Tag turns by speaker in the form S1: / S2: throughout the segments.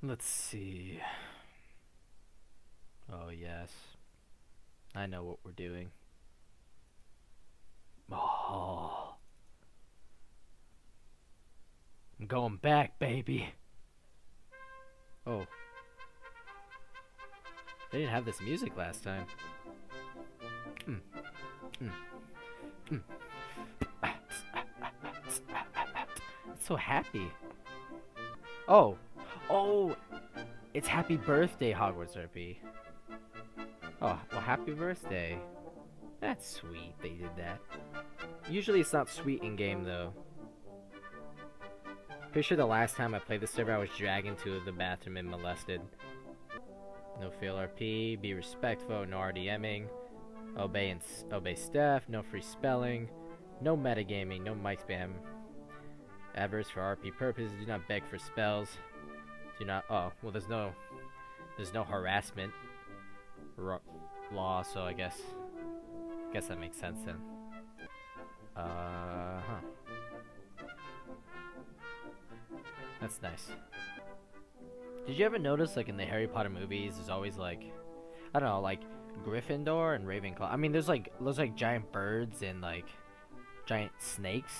S1: Let's see. Oh, yes. I know what we're doing. Oh. I'm going back, baby. Oh. They didn't have this music last time. Mm. Mm. Mm. It's so happy. Oh. Oh. It's happy birthday, Hogwarts RP. Oh, well, happy birthday. That's sweet they did that. Usually it's not sweet in game though. Pretty sure the last time I played the server I was dragged into the bathroom and molested. No fail RP, be respectful, no RDMing, obey and obey staff, no free spelling, no metagaming, no mic spam. Adverse for RP purposes, do not beg for spells. Do not oh, well there's no there's no harassment law, so I guess I guess that makes sense then. Uh huh. That's nice. Did you ever notice, like, in the Harry Potter movies, there's always, like, I don't know, like, Gryffindor and Ravenclaw. I mean, there's, like, there's, like, giant birds and, like, giant snakes.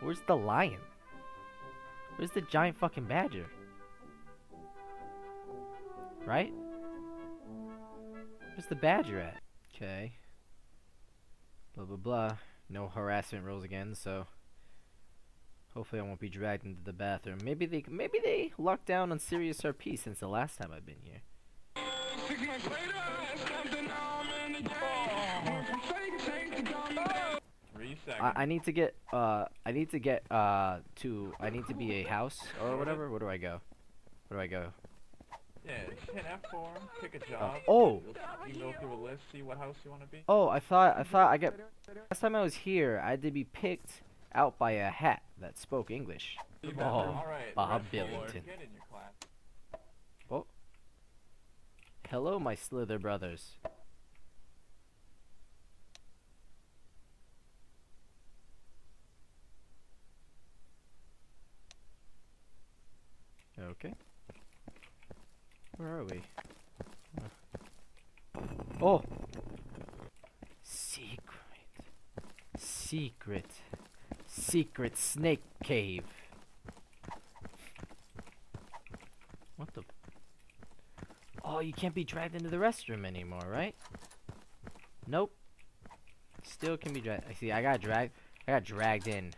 S1: Where's the lion? Where's the giant fucking badger? Right? Where's the badger at? Okay. Blah, blah, blah. No harassment rules again, so... Hopefully I won't be dragged into the bathroom. Maybe they maybe they locked down on serious RP since the last time I've been here. I, I need to get uh I need to get uh to I need to be a house or whatever. Where do I go? Where do I go?
S2: Yeah, just hit F4, pick a job.
S1: Uh, oh.
S2: You go through a list, see what house you want to be.
S1: Oh, I thought I thought I get. Last time I was here, I had to be picked out by a hat that spoke English.
S2: Oh, right,
S1: Bob Billington. Oh. Hello, my Slither brothers. Okay. Where are we? Oh! Secret. Secret. Secret snake cave. What the? Oh, you can't be dragged into the restroom anymore, right? Nope. Still can be dragged. I see. I got dragged. I got dragged in.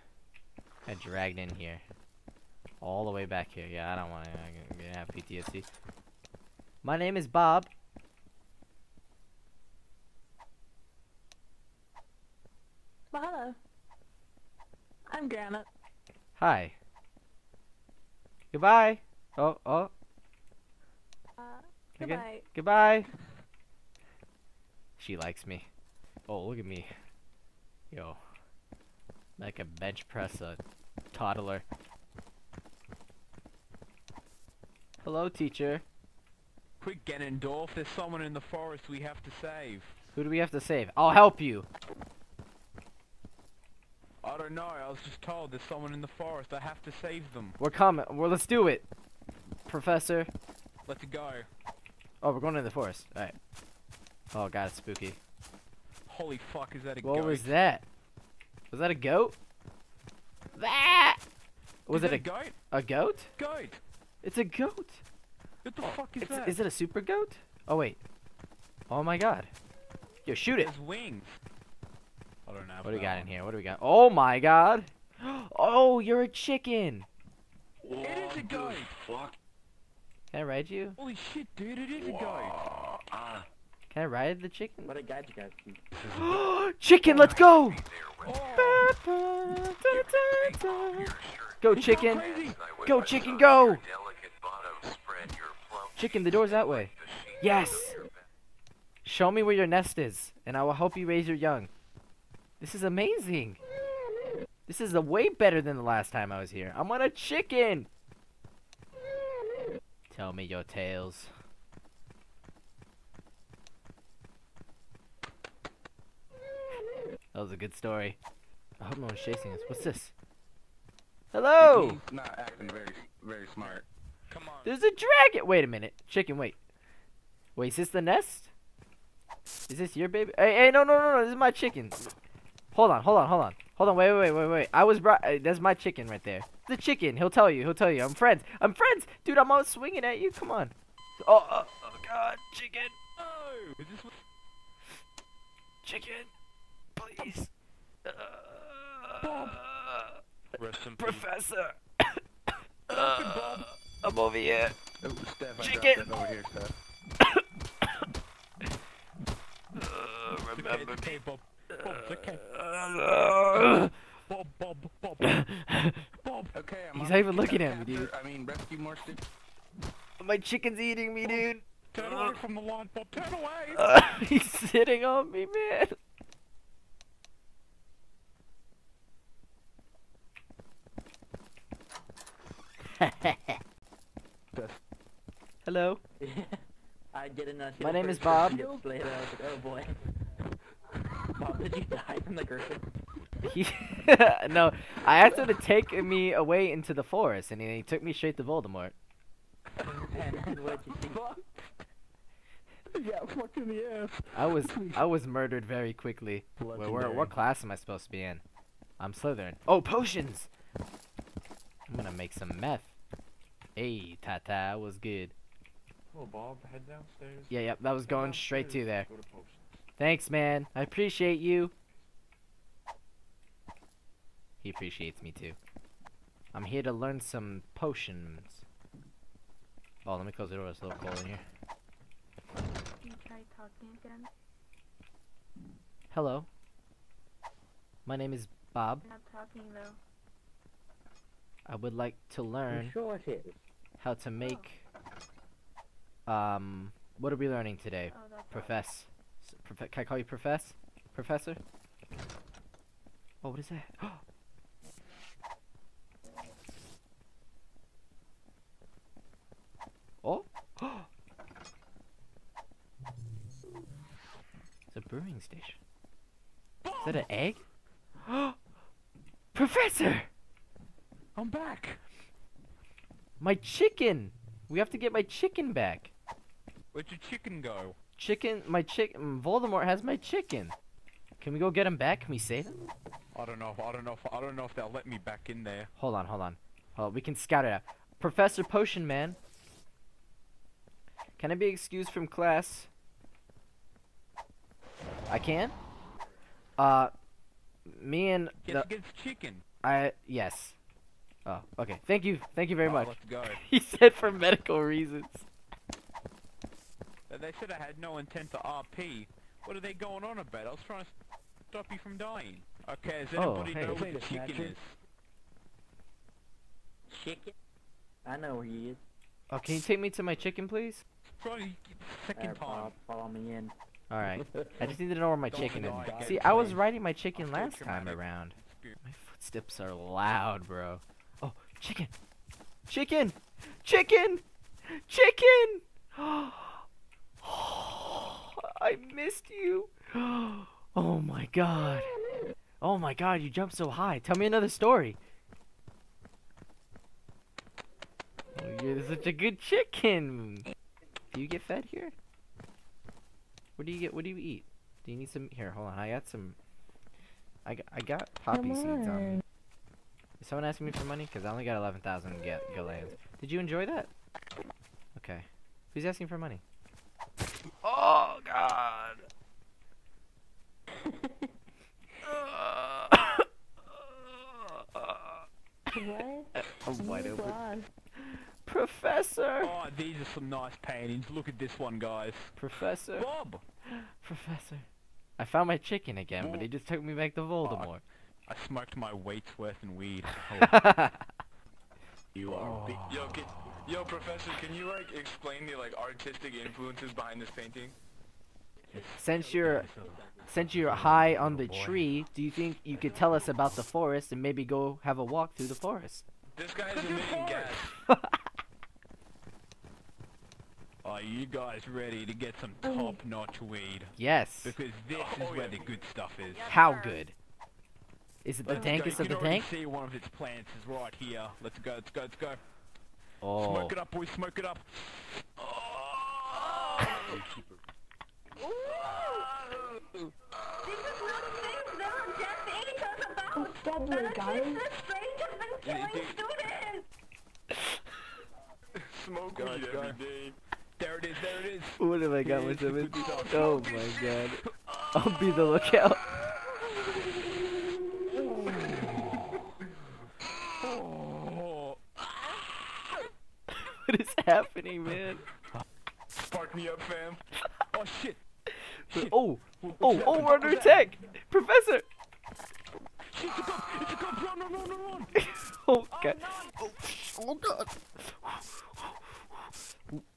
S1: I got dragged in here. All the way back here. Yeah, I don't want to. I'm gonna have PTSD. My name is Bob.
S3: Well, hello. I'm Granite.
S1: Hi. Goodbye. Oh, oh.
S3: Uh,
S1: Again.
S3: goodbye.
S1: Goodbye. She likes me. Oh, look at me. Yo. Like a bench press a toddler. Hello, teacher.
S4: Quick, Ganondorf, there's someone in the forest we have to save.
S1: Who do we have to save? I'll help you.
S4: I don't know, I was just told there's someone in the forest, I have to save them.
S1: We're coming. Well, let's do it. Professor.
S4: Let's go.
S1: Oh, we're going to the forest. Alright. Oh god, it's spooky.
S4: Holy fuck, is that a
S1: What
S4: goat?
S1: What was that? Was that a goat? That! Was
S4: is
S1: it a,
S4: a goat?
S1: a goat?
S4: Goat!
S1: It's a goat.
S4: What the fuck is
S1: It's,
S4: that?
S1: is it a super goat? Oh wait. Oh my god. Yo, shoot it.
S4: There's wings. I don't know.
S1: What do we got in here? What do we got? Oh my god. Oh, you're a chicken.
S4: It is a goat!
S5: Fuck.
S1: Can I ride you?
S4: Holy shit, dude, it is a goat!
S5: Ah.
S1: Can I ride the chicken?
S6: What a guide you guys
S1: chicken, let's go!
S4: Oh,
S1: Go
S4: he's
S1: chicken.
S4: gone crazy.
S1: Go chicken, go! Chicken, the door's that way. Yes! Show me where your nest is, and I will help you raise your young. This is amazing. This is way better than the last time I was here. I'm on a chicken! Tell me your tales. That was a good story. I hope no one's chasing us. What's this? Hello!
S5: He's not acting very, very smart.
S4: Come on,
S1: There's a dragon. Wait a minute. Chicken, wait. Wait, is this the nest? Is this your baby? Hey, hey, no, no, no, no. This is my chicken. Hold on, hold on, hold on. Hold on, wait, wait, wait, wait. I was brought. Uh, that's my chicken right there. The chicken. He'll tell you. He'll tell you. I'm friends. I'm friends. Dude, I'm out swinging at you. Come on. Oh, oh, oh God. Chicken.
S4: Oh, what-
S1: Chicken. Please. Uh,
S5: peace.
S1: Professor. Uh, I'm over here.
S6: Oh, Steph, I
S1: Chicken.
S6: dropped it over here, Steph.
S1: Uh,
S4: it's okay,
S1: remember
S4: okay, Bob. Bob, okay.
S1: Uh,
S4: Bob, Bob, Bob, Bob.
S6: Okay, I'm
S1: He's not even looking at me, dude.
S6: I mean, rescue more Steve.
S1: My chicken's eating me, dude.
S4: Turn away from the lawn, Bob. Turn away.
S1: Uh, he's sitting on me, man. Hello.
S7: I didn't know.
S1: My name is Bob.
S7: Later, I was like, oh boy. Bob, did you die from the griffin?
S1: He no, I asked him to take me away into the forest, and he, he took me straight to Voldemort.
S7: And, and what'd you think?
S6: Yeah, fuck in the ass.
S1: I was I was murdered very quickly. Wait, where, what class am I supposed to be in? I'm Slytherin. Oh, potions! I'm gonna make some meth. Hey, Tata, was good.
S2: Hello, Bob. Head downstairs.
S1: Yeah, yep, that was
S2: Head
S1: going straight to there.
S2: Go to potions.
S1: Thanks, man. I appreciate you. He appreciates me too. I'm here to learn some potions. Oh, let me close the door. It's a little cold in here.
S3: You try talking again.
S1: Hello. My name is Bob.
S3: You're not talking though.
S1: I would like to learn
S7: sure
S1: how to make. Oh. Um, what are we learning today?
S3: Oh,
S1: Profess. s- Prof- can I call you Profess? Professor? Oh, what is that? oh! it's a brewing station. Is that an egg? Professor!
S4: I'm back.
S1: My chicken! We have to get my chicken back.
S4: Where'd your chicken go?
S1: Chicken, my chicken. Voldemort has my chicken. Can we go get him back? Can we save him?
S4: I don't know. I don't know. If, I don't know if they'll let me back in there.
S1: Hold on, hold on. Hold on, we can scout it out. Professor Potion Man. Can I be excused from class? I can? Uh, me and
S4: Get
S1: the,
S4: against chicken.
S1: I, yes. Oh, okay. Thank you, thank you very
S4: Oh,
S1: much. He said for medical reasons.
S4: They- They said I had no intent to RP. What are they going on about? I was trying to stop you from dying. Okay, does
S1: Oh,
S4: anybody
S1: hey.
S4: know
S6: Wait
S4: where the chicken
S6: snatcher.
S4: is?
S7: Chicken? I know where he is.
S1: Oh, can you take me to my chicken, please?
S4: Probably second
S7: There,
S4: time.
S7: Bob, follow me in.
S1: Alright. I just need to know where my
S4: Don't
S1: chicken is. See, I was riding my chicken
S4: I'll
S1: last time
S4: dramatic.
S1: around. My footsteps are loud, bro. Oh, chicken! Chicken! Chicken! Chicken! I missed you! Oh my god. Oh my god, you jumped so high. Tell me another story. Oh, you're such a good chicken. Do you get fed here? What do you get? What do you eat? Do you need some? Here, hold on. I got some. I got, I got poppy seeds on me. Is someone asking me for money? Because I only got 11,000 ga- galleons. Did you enjoy that? Okay. Who's asking for money? Oh, God!
S3: What?
S1: I'm wide open.
S3: God.
S1: Professor!
S4: Oh, these are some nice paintings. Look at this one, guys.
S1: Professor!
S4: Bob!
S1: Professor! I found my chicken again, but he just took me back to Voldemort.
S4: I smoked my weight's worth in weed. Oh.
S6: You
S1: are big-
S5: Yo, can, yo, professor, can you like explain the like artistic influences behind this painting?
S1: Since you're since you're high on the tree, do you think you could tell us about the forest and maybe go have a walk through the forest?
S5: This guy is emitting gas.
S4: Are you guys ready to get some oh. top-notch weed?
S1: Yes.
S4: Because this
S5: Oh,
S4: is where
S5: yeah.
S4: the good stuff is.
S1: How good? Is it the
S4: Let's go.
S1: dankest
S4: You
S1: of
S4: can
S1: the
S4: already
S1: dank?
S4: see one of its plants is right here. Let's go, let's go, let's go.
S1: Oh.
S4: Smoke it up, boys. Smoke it up.
S3: This is not a thing. There are just eight about.
S6: It's deadly, guys.
S3: This strange has been killing students.
S5: Smoke
S4: Guys,
S5: weed
S4: guys.
S5: every day.
S4: There it is. There it is.
S1: What have I got myself into? Oh my god. I'll be the lookout. What is happening, man?
S5: Spark me up, fam.
S4: Oh shit. Shit.
S1: Oh, oh, oh, we're under attack! Professor! Oh, god. Oh, oh god.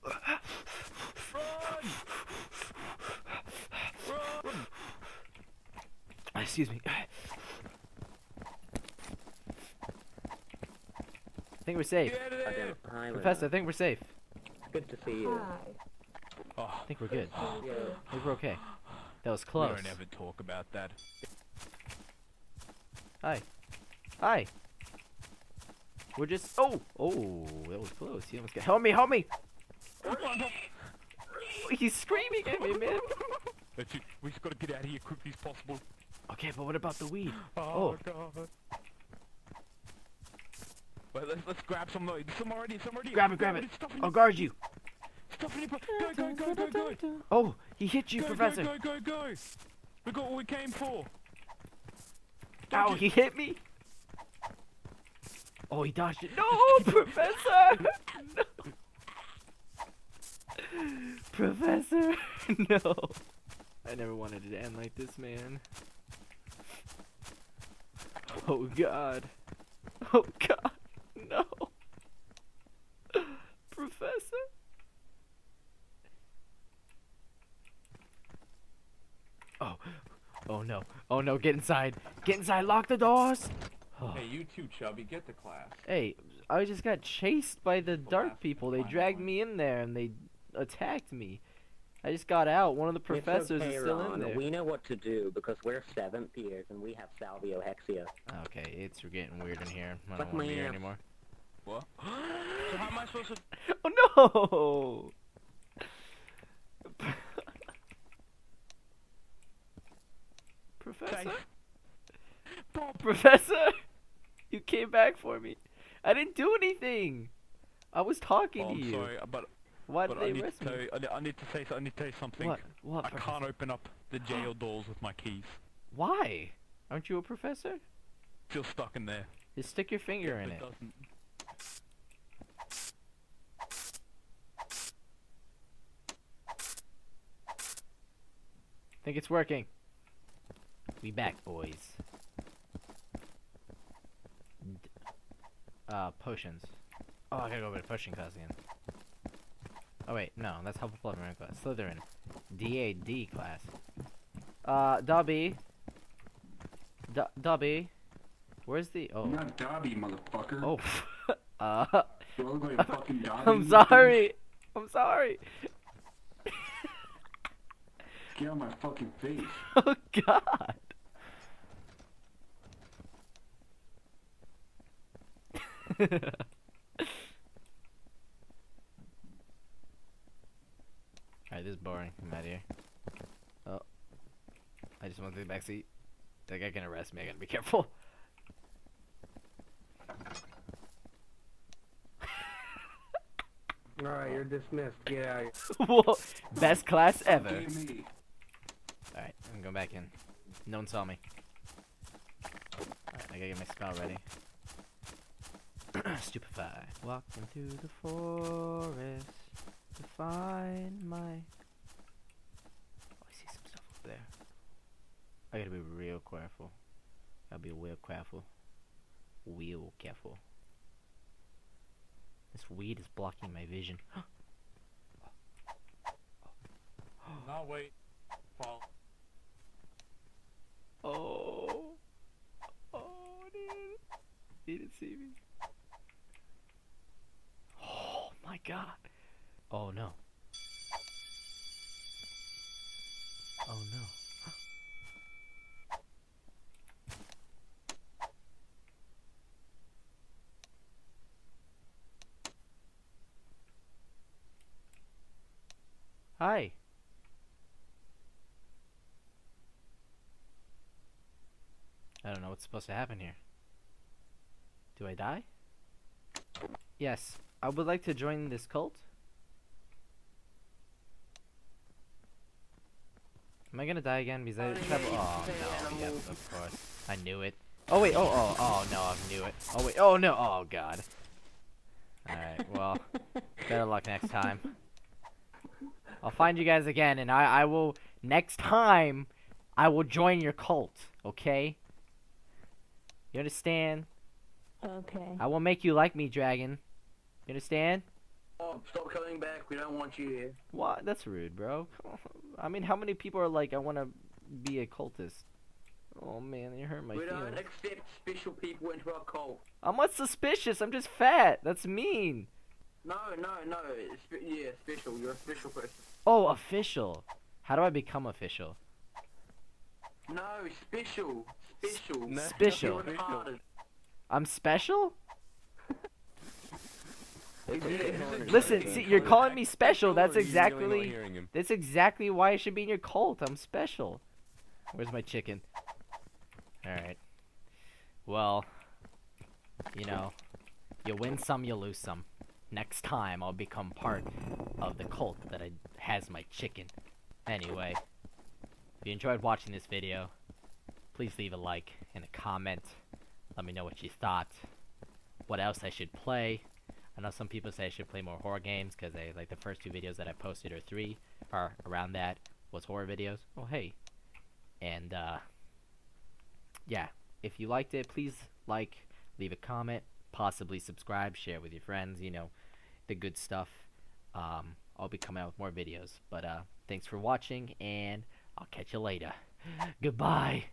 S1: Excuse me. I think we're safe.
S4: Get out of
S7: Okay,
S4: there.
S7: hi,
S1: Professor, I think we're safe.
S7: Good to see you.
S6: Hi.
S1: I think we're good.
S7: Yeah.
S1: I think we're okay. That was
S4: we
S1: close.
S4: don't ever talk about that.
S1: Hi. Hi. We're just. Oh! Oh, that was close. He almost got. Help me! Help me! He's screaming at me, man!
S4: Let's. We just gotta get out of here quickly as possible.
S1: Okay, but what about the weed?
S4: Oh,
S1: Oh.
S4: god. Wait, let's, let's grab some though. Some already, some already.
S1: Grab it, grab it. I'll guard you.
S4: In go, go, go, go, go.
S1: Oh, he hit you,
S4: go,
S1: Professor.
S4: Go, go, go, go. We got what we came for.
S1: Ow,
S4: Dodge
S1: he hit me. Oh, he dodged it. No, Professor! No. Professor! no. I never wanted it to end like this, man. Oh, God. Oh, God. No. Professor? Oh. Oh, no. Oh, no. Get inside. Get inside. Lock the doors.
S2: Hey, you too, Chubby. Get the class.
S1: Hey, I just got chased by the
S2: Well,
S1: dark people. They dragged
S2: fine.
S1: me in there and they attacked me. I just got out. One of the professors
S7: okay,
S1: is still
S7: Ron.
S1: in there.
S7: We know what to do because we're seventh years and we have Salvio Hexia.
S1: Okay, it's getting weird in here. I
S7: Fuck
S1: don't want to be here anymore.
S4: What? so how am I supposed to?
S1: Oh no! Professor?
S4: Bob.
S1: Professor? You came back for me. I didn't do anything. I was talking
S4: Oh,
S1: to
S4: I'm
S1: you.
S4: sorry, but
S1: Why
S4: but
S1: did
S4: I
S1: they
S4: need
S1: arrest
S4: to
S1: me?
S4: you, I, ne- I need to say I need to tell you something.
S1: What? What?
S4: I
S1: Professor?
S4: can't open up the jail doors with my keys.
S1: Why? Aren't you a professor?
S4: Still stuck in there.
S1: Just stick your finger in it.
S4: doesn't.
S1: Think it's working. We back, boys. D- uh, potions. Oh, I gotta go over to potion class again. Oh wait, no, that's helpful Marine class. Slytherin. DAD class. Uh, Dobby. D Dobby. Where's the? Oh.
S8: I'm not Dobby, motherfucker.
S1: Oh. uh.
S8: I look like a fucking Dobby?
S1: I'm sorry. I'm sorry.
S8: Get of my fucking face.
S1: Oh God. Alright, this is boring. I'm out of here. Oh. I just went to the back seat. That guy can arrest me. I gotta be careful.
S6: Alright, you're dismissed. Get out.
S1: of Whoa. Best class ever. Alright, I'm going back in. No one saw me. Alright, I gotta get my spell ready. Stupefy. Walking through the forest to find my. Oh, I see some stuff over there. I gotta be real careful. Gotta be real careful. Real careful. This weed is blocking my vision.
S2: No, wait. Fall.
S1: Oh. Oh, dude. He didn't see me. Oh my god. Oh no. Oh no. Hi. I don't know what's supposed to happen here. Do I die? Yes. I would like to join this cult. Am I gonna die again because I
S7: Oh,
S1: travel? Oh no! Yep, of course. I knew it. Oh wait! Oh oh oh no! I knew it. Oh wait! Oh no! Oh god! All right. Well, better luck next time. I'll find you guys again, and I I will next time. I will join your cult. Okay? You understand?
S3: Okay.
S1: I will make you like me, dragon. You understand?
S7: Oh, stop coming back. We don't want you here.
S1: What? That's rude, bro. I mean, how many people are like, I want to be a cultist? Oh man, you hurt my
S7: we don't accept special people into our cult.
S1: I'm not suspicious. I'm just fat. That's mean.
S7: No, no, no. Spe- yeah, special. You're a special person.
S1: Oh, official. How do I become official?
S7: No, special. Special.
S4: No,
S1: Special.
S7: You're.
S1: I'm special? Listen, see, you're calling me special. That's
S4: Or are you really not
S1: exactly. That's exactly why I should be in your cult. I'm special. Where's my chicken? Alright. Well, you know, you win some, you lose some. Next time, I'll become part of the cult that I, has my chicken. Anyway, if you enjoyed watching this video, please leave a like and a comment. Let me know what you thought. What else I should play. I know some people say I should play more horror games because like the first two videos that I posted or three are around that was horror videos. Oh hey, and uh, yeah, if you liked it, please like, leave a comment, possibly subscribe, share with your friends. You know, the good stuff. Um, I'll be coming out with more videos. But uh, thanks for watching, and I'll catch you later. Goodbye.